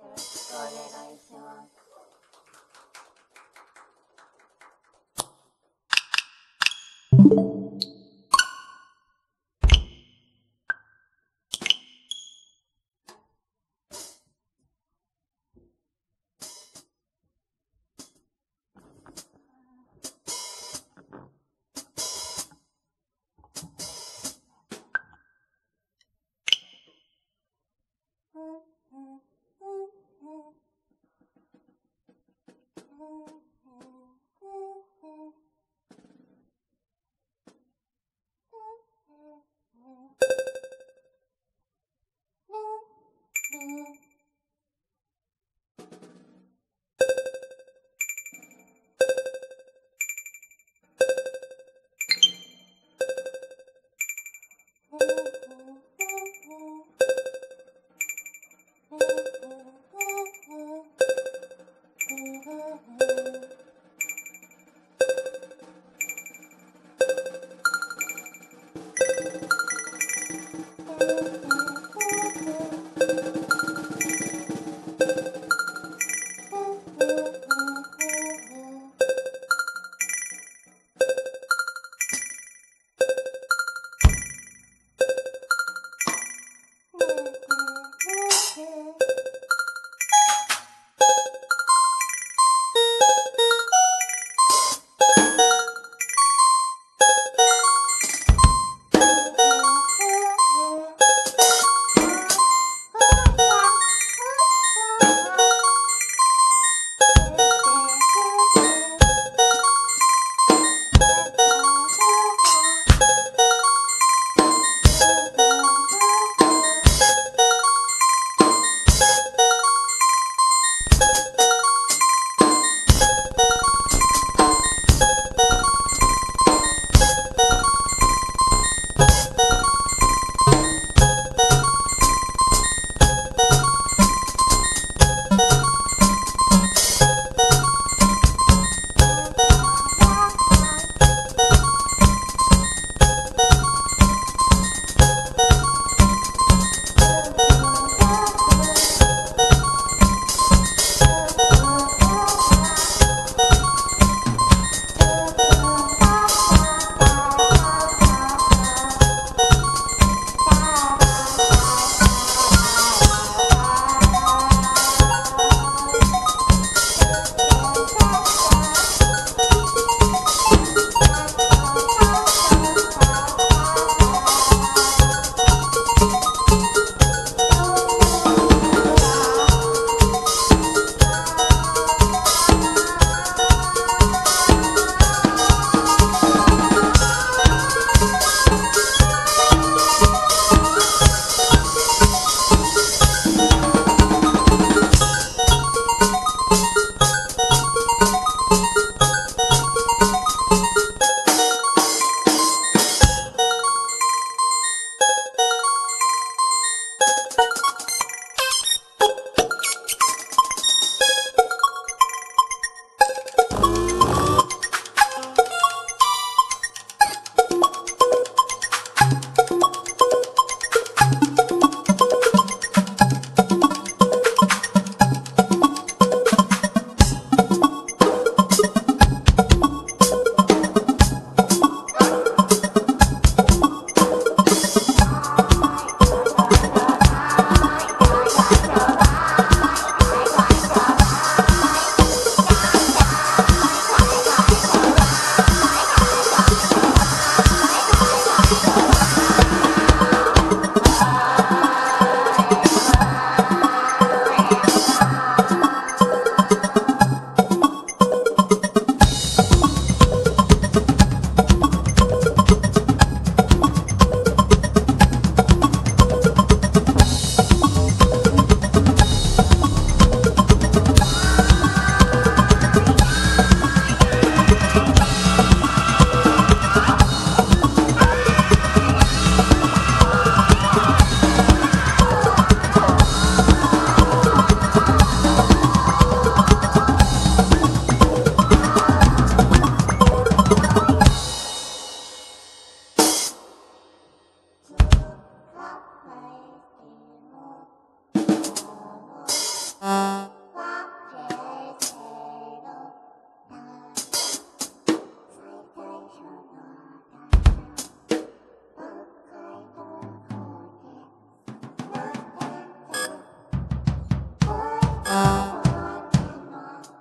Yes.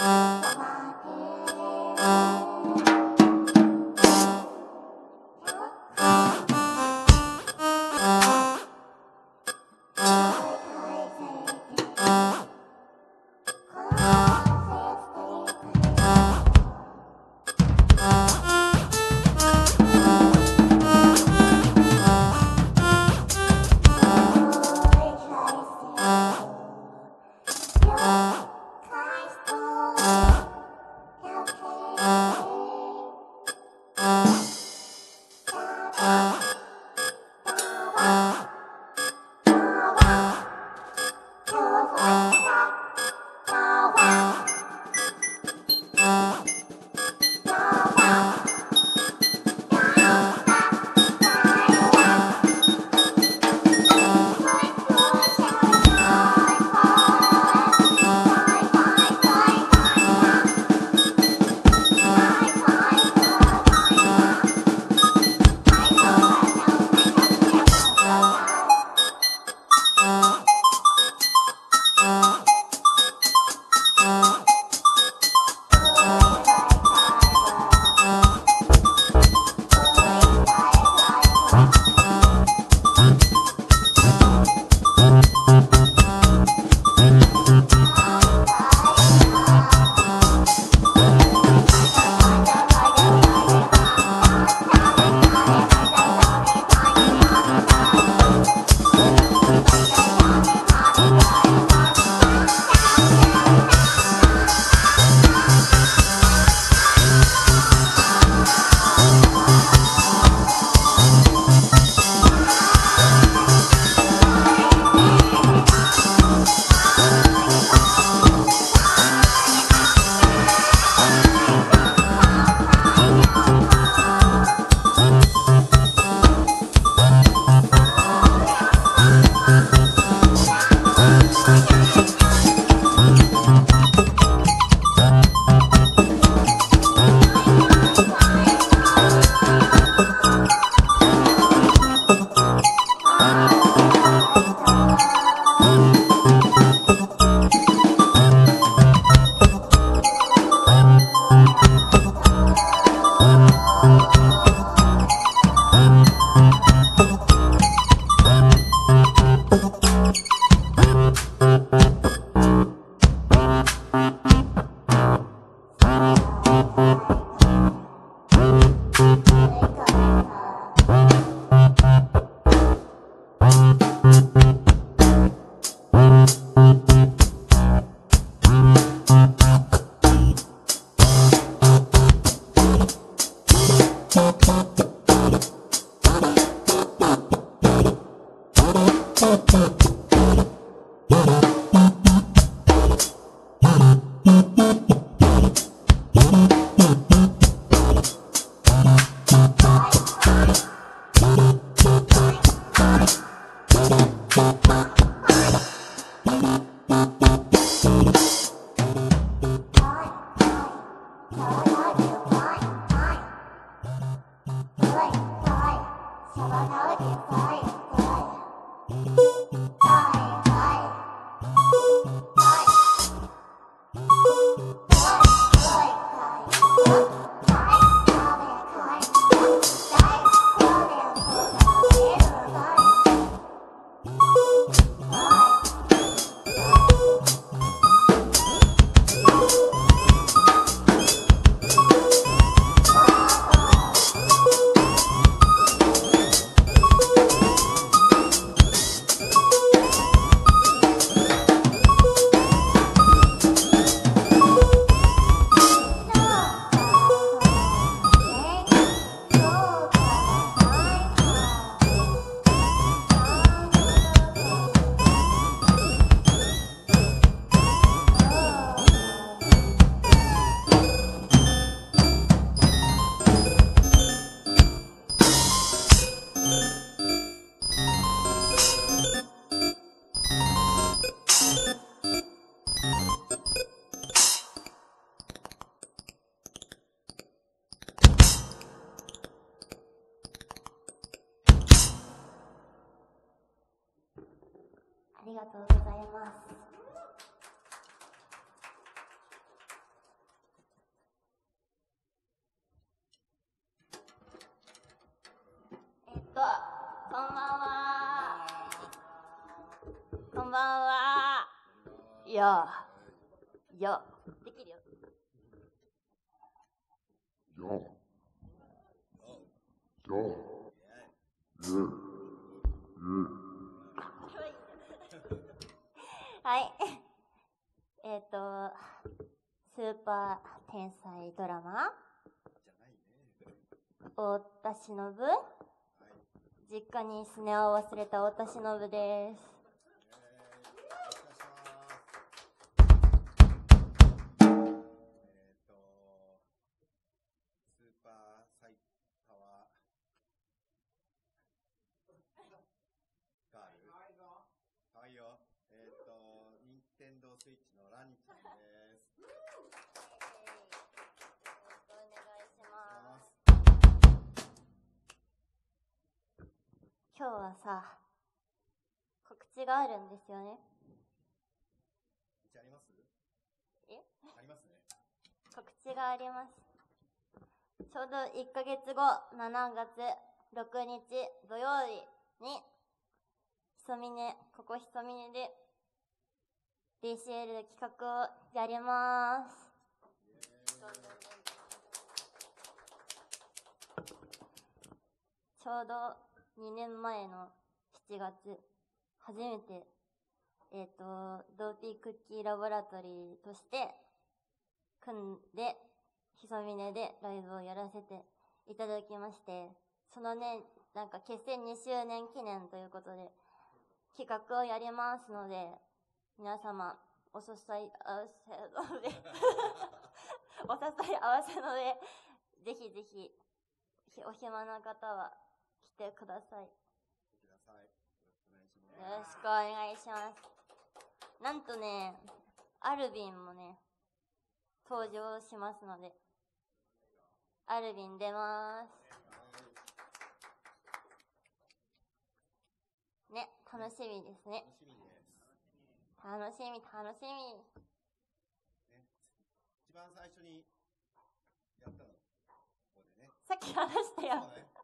Música 太田忍実家にスネアを忘れた太田忍です。今日はさ、告知があるんですよね。道あります？え？ありますね。告知があります。ちょうど1ヶ月後、7月6日土曜日に、ひそみね、ここひそみねで、DCL 企画をやります。ちょうど2年前の7月、初めて、えっ、と、ドーピークッキーラボラトリーとして、組んで、ひそみねでライブをやらせていただきまして、そのね、なんか結成2周年記念ということで、企画をやりますので、皆様、お誘い合わせので、お誘い合わせので、ぜひぜひ、ひお暇な方は来てください。よください。よろしくおろ願いします。なんとね、アルビンもね、登場しますので、アルビン出ます。ね、楽しみですね。楽しみ。楽しみ、楽しみ。ね。一番最初にやったの、ここでね。さっき話したよ。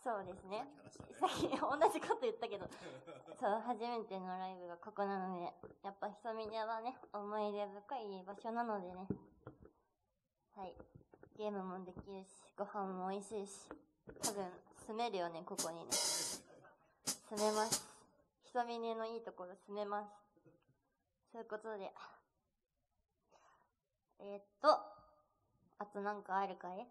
ね。そうですね。さっき話したね。さっき同じこと言ったけど、そう、初めてのライブがここなので、やっぱひそみねはね、思い出深い場所なのでね。はい。ゲームもできるし、ご飯も美味しいし、多分住めるよね、ここにね。住めます。ひそみねのいいところ住めます。そういうことで。えー、っと、あとなんかあるかい？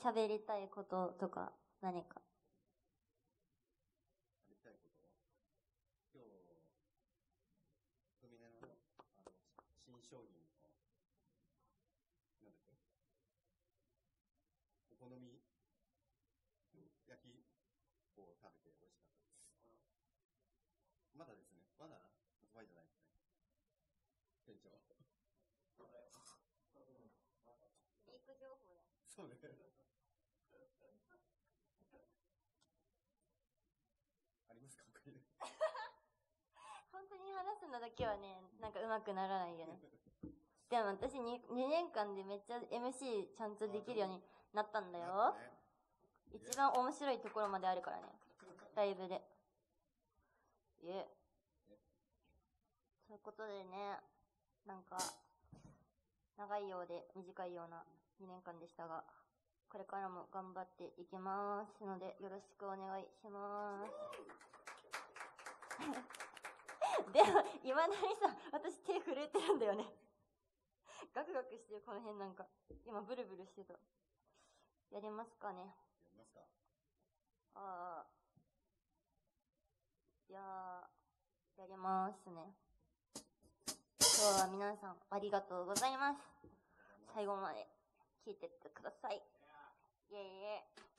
喋りたいこととか何か。やりた。いこと今日、ふみねの、あの、新商品の、なんだっけお好み焼きを食べて美味しかった。です。まだですね。まだ発売じゃないですね。店長。リーク情報だ。そうね。ありますか他に本当に話すのだけはね、なんか上手くならないよね。でも私 2, 2年間でめっちゃ MC ちゃんとできるようになったんだよ。ね一番面白いところまであるからね。ライブで。いえ。そういうことでね、なんか、長いようで短いような2年間でしたが、これからも頑張っていきますので、よろしくお願いします。でも、いまだにさ、私手震えてるんだよね。ガクガクしてる、この辺なんか。今、ブルブルしてた。やりますかね。やりますかああ。いやー、やりますね。今日は皆さんありがとうございます。最後まで聞いてってください。イェイイェイ。